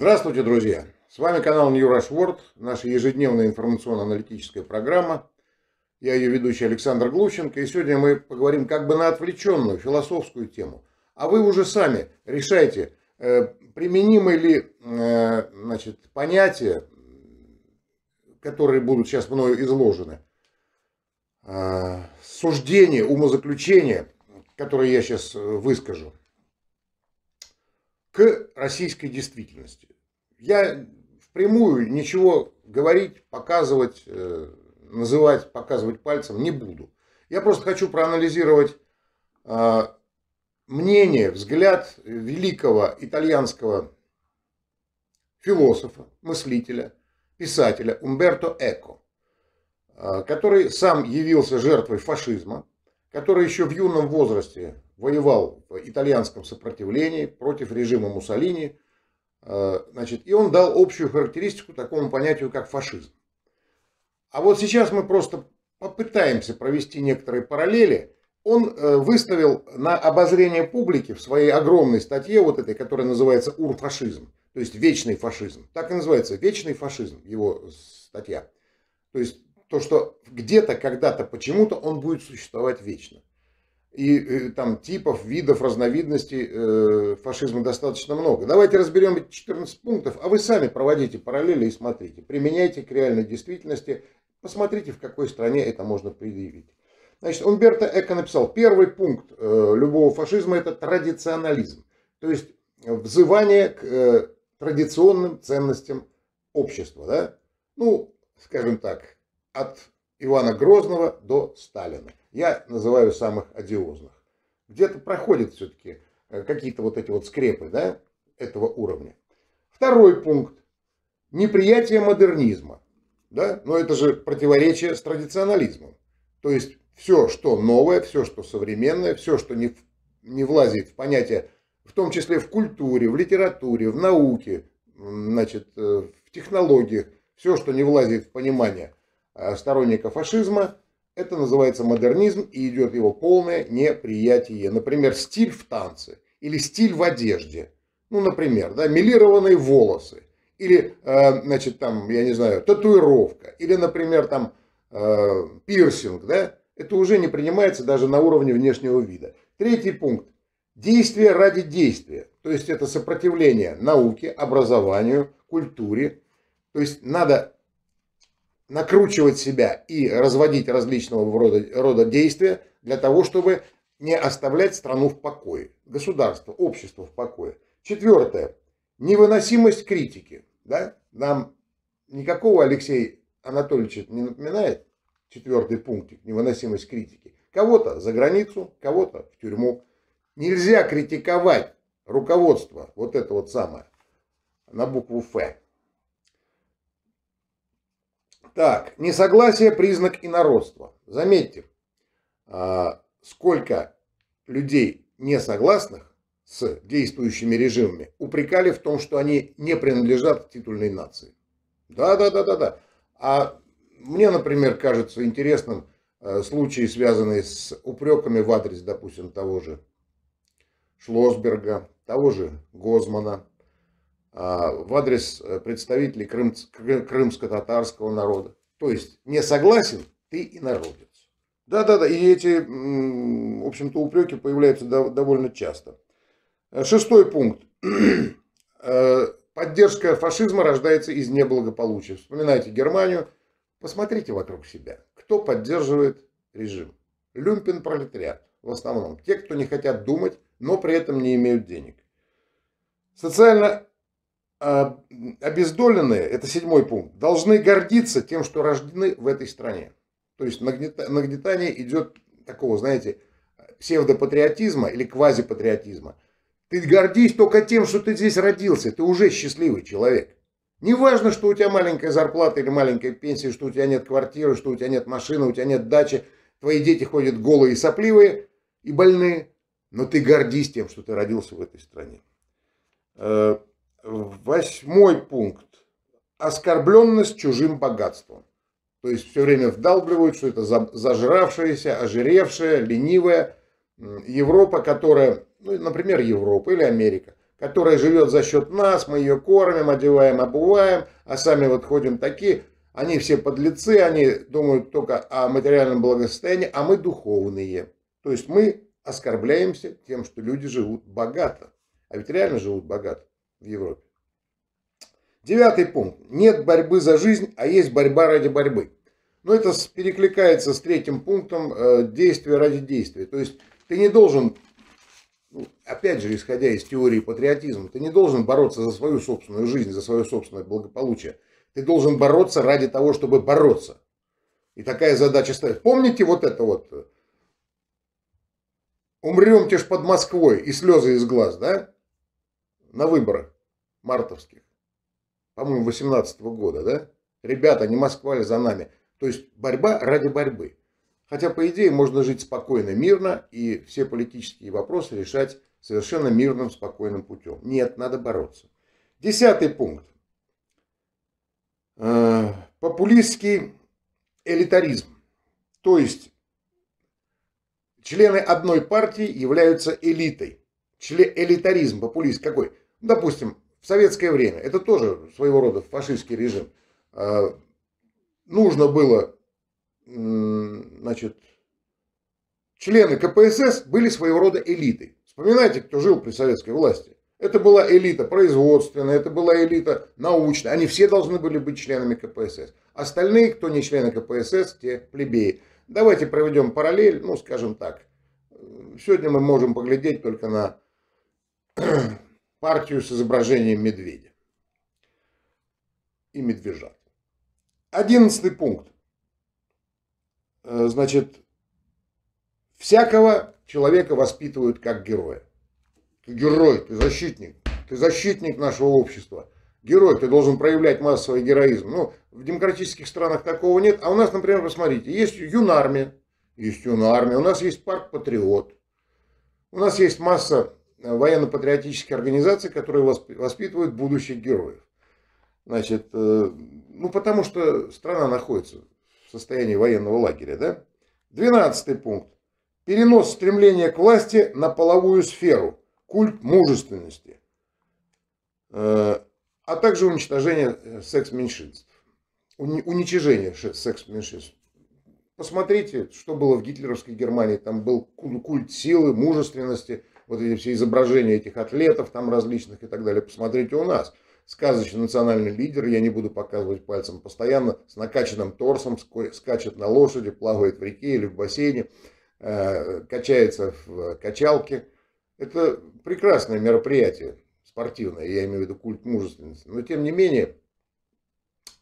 Здравствуйте, друзья! С вами канал New Rush World, наша ежедневная информационно-аналитическая программа. Я ее ведущий Александр Глущенко, и сегодня мы поговорим как бы на отвлеченную философскую тему. А вы уже сами решайте, э, применимы ли э, значит, понятия, которые будут сейчас мною изложены, э, суждения, умозаключения, которые я сейчас выскажу, к российской действительности. Я впрямую ничего говорить, показывать, э, называть, показывать пальцем не буду. Я просто хочу проанализировать э, мнение, взгляд великого итальянского философа, мыслителя, писателя Умберто Эко, э, который сам явился жертвой фашизма, который еще в юном возрасте воевал в итальянском сопротивлении против режима Муссолини. Э, значит, и он дал общую характеристику такому понятию, как фашизм. А вот сейчас мы просто попытаемся провести некоторые параллели. Он э, выставил на обозрение публики в своей огромной статье, вот этой, которая называется «Урфашизм», то есть вечный фашизм. Так и называется, вечный фашизм, его статья. То есть то, что где-то, когда-то, почему-то он будет существовать вечно и э, там типов, видов, разновидностей э, фашизма достаточно много. Давайте разберем эти 14 пунктов, а вы сами проводите параллели и смотрите. Применяйте к реальной действительности, посмотрите, в какой стране это можно предъявить. Значит, Умберто Эко написал, первый пункт э, любого фашизма это традиционализм. То есть взывание к традиционным ценностям общества. Да? Ну, скажем так, от Ивана Грозного до Сталина. Я называю самых одиозных. Где-то проходят все-таки э, какие-то вот эти вот скрепы да, этого уровня. Второй пункт. Неприятие модернизма. Да? Но это же противоречие с традиционализмом. То есть все, что новое, все, что современное, все, что не, не влазит в понятие, в том числе в культуре, в литературе, в науке, значит, э, в технологиях, все, что не влазит в понимание Э, сторонника фашизма, это называется модернизм и идет его полное неприятие. Например, стиль в танце или стиль в одежде. Ну, например, да, милированные волосы. Или, э, значит, там, я не знаю, татуировка. Или, например, там, э, пирсинг, да. Это уже не принимается даже на уровне внешнего вида. Третий пункт. Действие ради действия. То есть это сопротивление науке, образованию, культуре. То есть надо накручивать себя и разводить различного рода, рода действия для того, чтобы не оставлять страну в покое, государство, общество в покое. Четвертое. Невыносимость критики. Да? Нам никакого Алексей Анатольевича не напоминает четвертый пунктик, невыносимость критики. Кого-то за границу, кого-то в тюрьму. Нельзя критиковать руководство, вот это вот самое, на букву Ф. Так, несогласие – признак инородства. Заметьте, а, сколько людей несогласных с действующими режимами упрекали в том, что они не принадлежат титульной нации. Да, да, да, да, да. А мне, например, кажется интересным э, случаи, связанные с упреками в адрес, допустим, того же Шлосберга, того же Гозмана, в адрес э, представителей крым, крымско-татарского народа. То есть не согласен, ты и народец. Да-да-да, и эти, в общем-то, упреки появляются довольно часто. Э, шестой пункт. Э, поддержка фашизма рождается из неблагополучия. Вспоминайте Германию, посмотрите вокруг себя. Кто поддерживает режим? Люмпен пролетариат в основном. Те, кто не хотят думать, но при этом не имеют денег. Социально а, обездоленные, это седьмой пункт, должны гордиться тем, что рождены в этой стране. То есть нагнетание идет такого, знаете, псевдопатриотизма или квазипатриотизма. Ты гордись только тем, что ты здесь родился, ты уже счастливый человек. Не важно, что у тебя маленькая зарплата или маленькая пенсия, что у тебя нет квартиры, что у тебя нет машины, у тебя нет дачи, твои дети ходят голые и сопливые и больные, но ты гордись тем, что ты родился в этой стране. Восьмой пункт. Оскорбленность чужим богатством. То есть все время вдалбливают, что это зажравшаяся, ожиревшая, ленивая Европа, которая, ну, например, Европа или Америка, которая живет за счет нас, мы ее кормим, одеваем, обуваем, а сами вот ходим такие. Они все подлецы, они думают только о материальном благосостоянии, а мы духовные. То есть мы оскорбляемся тем, что люди живут богато. А ведь реально живут богато в Европе. Девятый пункт. Нет борьбы за жизнь, а есть борьба ради борьбы. Но это перекликается с третьим пунктом э, действия ради действия. То есть ты не должен, ну, опять же, исходя из теории патриотизма, ты не должен бороться за свою собственную жизнь, за свое собственное благополучие. Ты должен бороться ради того, чтобы бороться. И такая задача стоит. Помните вот это вот? Умрем ж под Москвой и слезы из глаз, да? На выборах мартовских. По-моему, 18 года, да? Ребята, не Москва ли за нами? То есть борьба ради борьбы. Хотя, по идее, можно жить спокойно, мирно и все политические вопросы решать совершенно мирным, спокойным путем. Нет, надо бороться. Десятый пункт. Э, популистский элитаризм. То есть, члены одной партии являются элитой. Член, элитаризм, популист какой? Допустим, в советское время, это тоже своего рода фашистский режим, э, нужно было, значит, члены КПСС были своего рода элитой. Вспоминайте, кто жил при советской власти. Это была элита производственная, это была элита научная. Они все должны были быть членами КПСС. Остальные, кто не члены КПСС, те плебеи. Давайте проведем параллель, ну, скажем так. Сегодня мы можем поглядеть только на партию с изображением медведя и медвежат. Одиннадцатый пункт. Э, значит, всякого человека воспитывают как героя. Ты герой, ты защитник, ты защитник нашего общества. Герой, ты должен проявлять массовый героизм. Ну, в демократических странах такого нет. А у нас, например, посмотрите, есть юнармия, есть юнармия, у нас есть парк Патриот. У нас есть масса военно-патриотических организаций, которые воспитывают будущих героев. Значит, э, ну потому что страна находится в состоянии военного лагеря, да? Двенадцатый пункт. Перенос стремления к власти на половую сферу. Культ мужественности. Э, а также уничтожение э, секс-меньшинств. Уничижение секс-меньшинств. Посмотрите, что было в гитлеровской Германии. Там был культ силы, мужественности. Вот эти все изображения этих атлетов там различных и так далее. Посмотрите у нас сказочный национальный лидер, я не буду показывать пальцем, постоянно с накачанным торсом, скачет на лошади, плавает в реке или в бассейне, э, качается в качалке. Это прекрасное мероприятие спортивное, я имею в виду культ мужественности. Но тем не менее,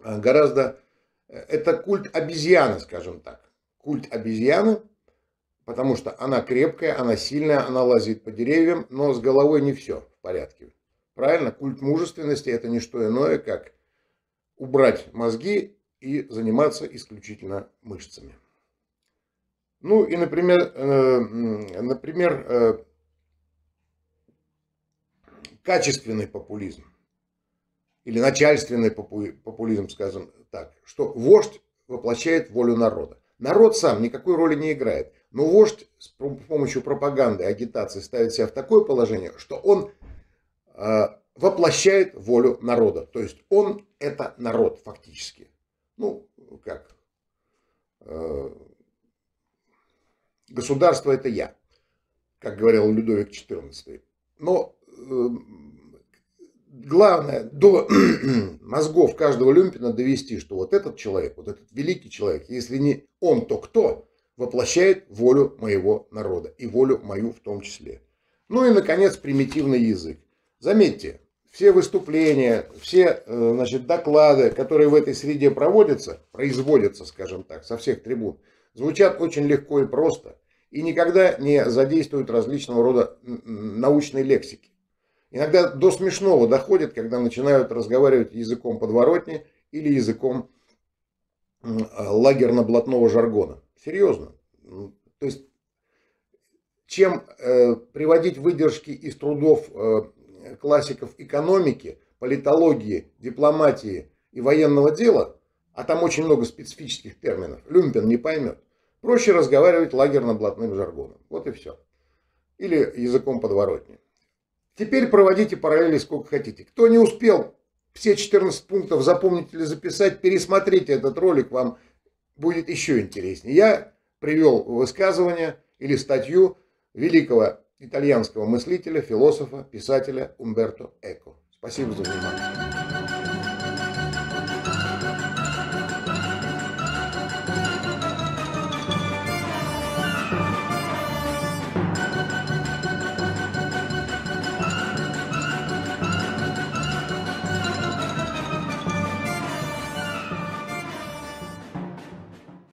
э, гораздо... Э, это культ обезьяны, скажем так. Культ обезьяны, потому что она крепкая, она сильная, она лазит по деревьям, но с головой не все в порядке. Правильно, культ мужественности это не что иное, как убрать мозги и заниматься исключительно мышцами. Ну и, например, э, например э, качественный популизм или начальственный популизм, скажем так, что вождь воплощает волю народа. Народ сам никакой роли не играет, но вождь с помощью пропаганды, агитации ставит себя в такое положение, что он Э, воплощает волю народа. То есть он это народ фактически. Ну, как? Э, государство это я, как говорил Людовик XIV. Но э, главное до мозгов каждого люмпина довести, что вот этот человек, вот этот великий человек, если не он, то кто, воплощает волю моего народа и волю мою в том числе. Ну и, наконец, примитивный язык. Заметьте, все выступления, все э, значит, доклады, которые в этой среде проводятся, производятся, скажем так, со всех трибун, звучат очень легко и просто и никогда не задействуют различного рода научной лексики. Иногда до смешного доходит, когда начинают разговаривать языком подворотни или языком лагерно-блатного жаргона. Серьезно. То есть, чем э, приводить выдержки из трудов э, классиков экономики, политологии, дипломатии и военного дела, а там очень много специфических терминов, Люмпен не поймет. Проще разговаривать лагерно-блатным жаргоном. Вот и все. Или языком подворотни. Теперь проводите параллели сколько хотите. Кто не успел все 14 пунктов запомнить или записать, пересмотрите этот ролик, вам будет еще интереснее. Я привел высказывание или статью великого итальянского мыслителя, философа, писателя Умберто Эко. Спасибо за внимание.